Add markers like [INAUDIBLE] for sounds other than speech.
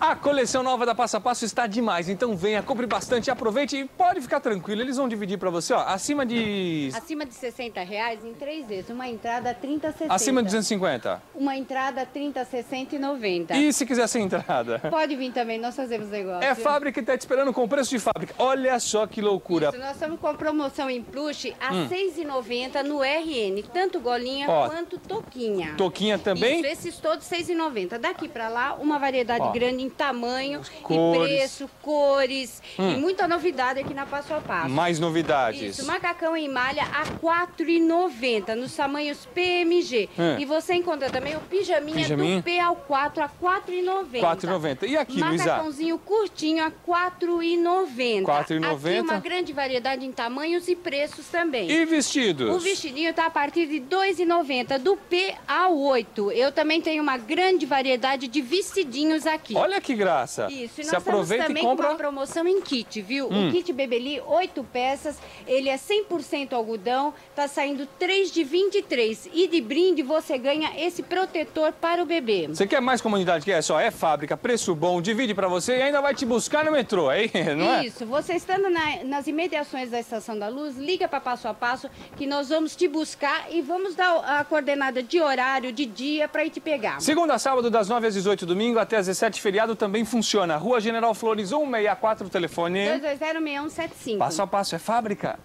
A coleção nova da Passo a Passo está demais, então venha, compre bastante, aproveite e pode ficar tranquilo. Eles vão dividir para você, ó, acima de... Acima de 60 reais em três vezes. Uma entrada 30, 60. Acima de 250. Uma entrada 30, 60 e 90. E se quiser sem entrada? Pode vir também, nós fazemos negócio. É fábrica que está te esperando com preço de fábrica. Olha só que loucura. Isso, nós estamos com promoção em plush a hum. 6,90 no RN. Tanto golinha ó, quanto toquinha. Toquinha também? Isso, esses todos 6,90. Daqui para lá, uma variedade ó. grande em tamanho cores. e preço, cores hum. e muita novidade aqui na Passo a Passo. Mais novidades. Isso, macacão em malha a R$ 4,90 nos tamanhos PMG. Hum. E você encontra também o pijaminha, pijaminha? do P ao 4 a R$ 4,90. 4,90. E aqui, Luísa? Macacãozinho curtinho a R$ 4,90. 4,90. Aqui uma grande variedade em tamanhos e preços também. E vestidos? O vestidinho está a partir de R$ 2,90, do P ao 8. Eu também tenho uma grande variedade de vestidinhos aqui. Olha que graça. Isso, e nós aproveita também e compra... com uma promoção em kit, viu? Hum. O kit Bebeli, oito peças, ele é 100% algodão, tá saindo 3 de 23. E de brinde você ganha esse protetor para o bebê. Você quer mais comunidade que é só? É fábrica, preço bom, divide para você e ainda vai te buscar no metrô, aí, [LAUGHS] não é? Isso, você estando na, nas imediações da Estação da Luz, liga para Passo a Passo que nós vamos te buscar e vamos dar a coordenada de horário, de dia para ir te pegar. Segunda a sábado, das 9 às 18, domingo até às 17, feriado também funciona. Rua General Flores 164, telefone... 2206175. Passo a passo, é fábrica.